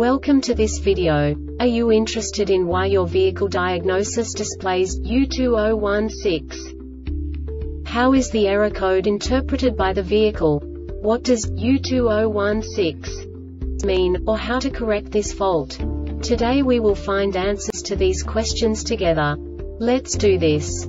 Welcome to this video. Are you interested in why your vehicle diagnosis displays U2016? How is the error code interpreted by the vehicle? What does U2016 mean, or how to correct this fault? Today we will find answers to these questions together. Let's do this.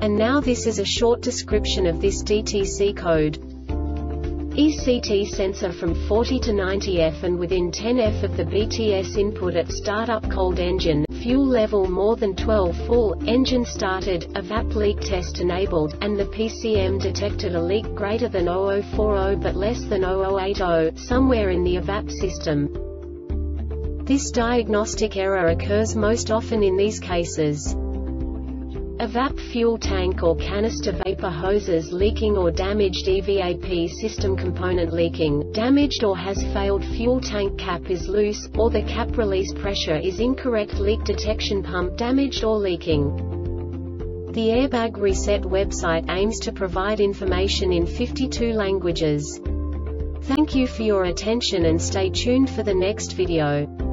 And now this is a short description of this DTC code. ECT sensor from 40 to 90F and within 10F of the BTS input at startup cold engine, fuel level more than 12 full, engine started, EVAP leak test enabled, and the PCM detected a leak greater than 0040 but less than 0080, somewhere in the EVAP system. This diagnostic error occurs most often in these cases. EVAP fuel tank or canister vapor hoses leaking or damaged EVAP system component leaking, damaged or has failed fuel tank cap is loose, or the cap release pressure is incorrect leak detection pump damaged or leaking. The Airbag Reset website aims to provide information in 52 languages. Thank you for your attention and stay tuned for the next video.